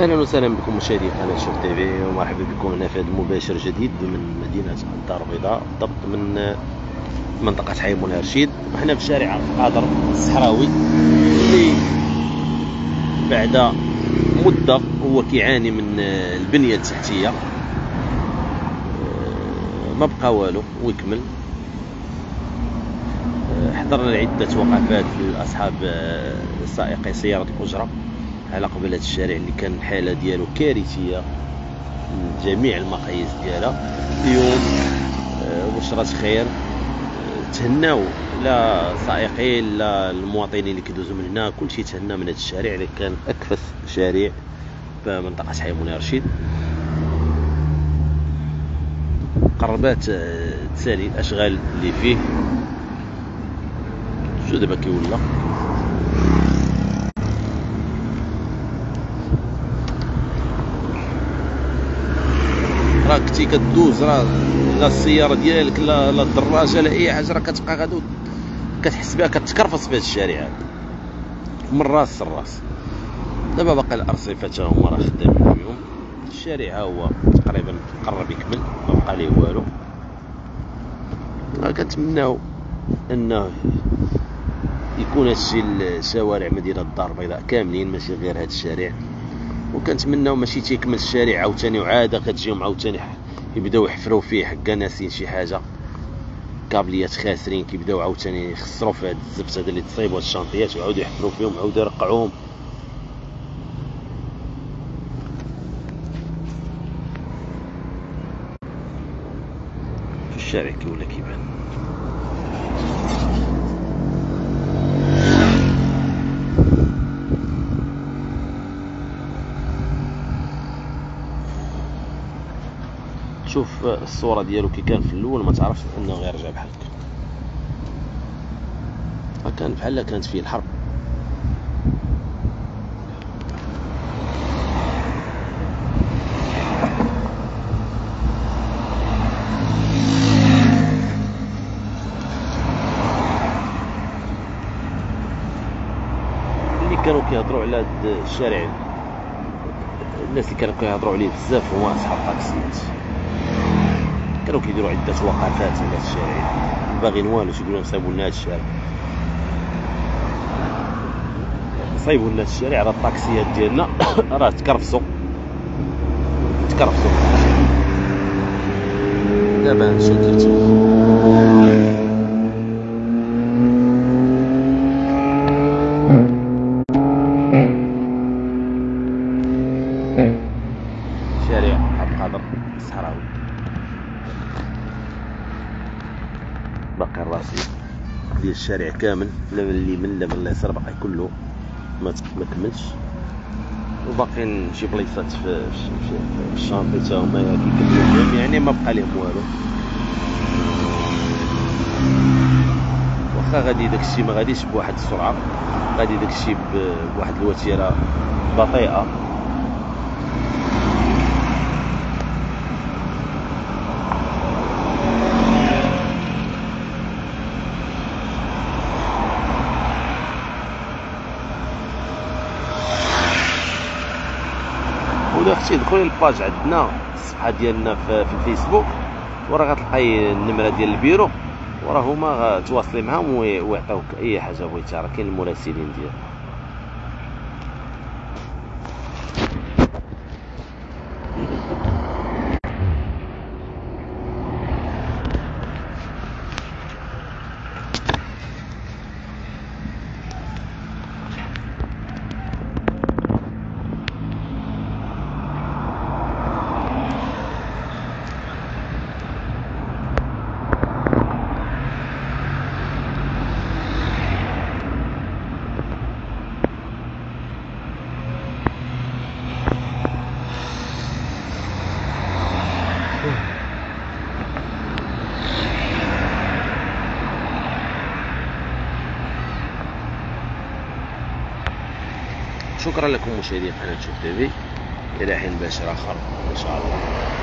أهلا وسهلا بكم مشاهدي قناة شوف تي في ومرحبا بكم هنا في هذا المباشر جديد من مدينة الدار البيضاء بالضبط من منطقة حي منى رشيد وحنا في شارع القادر الصحراوي اللي بعد مدة هو كيعاني من البنية التحتية. آه، ما بقى والو ويكمل. آه، حضرنا لعدة وقفات لأصحاب آه، سائقي سيارة الاجره على هذا الشارع اللي كان الحالة ديالو كارثية. من جميع المقاييس ديالها. اليوم آه، بشرة خير. آه، تهناو. لا سائقين لا المواطنين اللي كيدوزوا من هنا. كلشي تهنا من هذا الشارع اللي كان أكفس شارع في منطقه حي منى رشيد. قربات آه، تسالي الأشغال اللي فيه. شو دابا كيولى؟ كنتي كدوز راه لا السيارة ديالك لا لا الدراجة لا أي حاجة راه كتبقى غادي كتحس بها كتكرفص في هذا الشارع هذا. من راس لراس. دابا باقي الأرصفة تا هما راه خدامين فيهم الشارع ها هو تقريبا قرب يكمل ما بقى ليه والو. كنتمناو انه يكون هادشي لشوارع مدينة الدار البيضاء كاملين ماشي غير هاد الشارع. وكنتمناو ماشي تيكمل الشارع عاوتاني وعاده كتجيهم عاوتاني يبداو يحفروا فيه حكا ناسين شي حاجة. كابليات خاسرين كيبداو عاوتاني يخسروا في هاد الزبط هذا اللي هاد الشانطيات ويعاودوا يحفروا فيهم ويعاودوا يرقعوهم. في الشارع كي ولا كيبان. تشوف الصورة ديالو كي كان في الأول ما تعرفش إنه غيرجع بحال هكا. كان بحال كانت فيه الحرب. اللي كانوا كيهضروا على هاد الشارع الناس اللي كانوا كيهضروا عليه بزاف هما أصحاب الطاكسيات كانوا كيديروا عدة وقفات على هذا الشارع. باغيين والو تيقولوا نصايبوا لنا هذا الشارع. صايبوا لنا الشارع راه الطاكسيات ديالنا راه تكرفصوا. تكرفصوا. دابا شنو درتو شارع عبد القادر الصحراوي باقي الراسي ديال الشارع كامل. لا من اليمين لا من اليسار باقي كله. ما ما كملش وباقيين شي بليصات في الشانطي تا هما كيكملوا يعني ما بقى لهم والو. واخا غادي داكشي ما غاديش بواحد السرعة. غادي داكشي بواحد الوتيرة بطيئة. ولا أختي دخلي الباج عندنا الصفحة ديالنا في, في الفيسبوك وراه غتلقاي النمرة ديال البيرو وراه هما تواصلي معاهم وي- ويعطيوك أي حاجة بغيتها راه كاين المراسلين ديال شكرا لكم مشاهدي قناة شوف تي في. إلى حين باشر اخر إن شاء الله.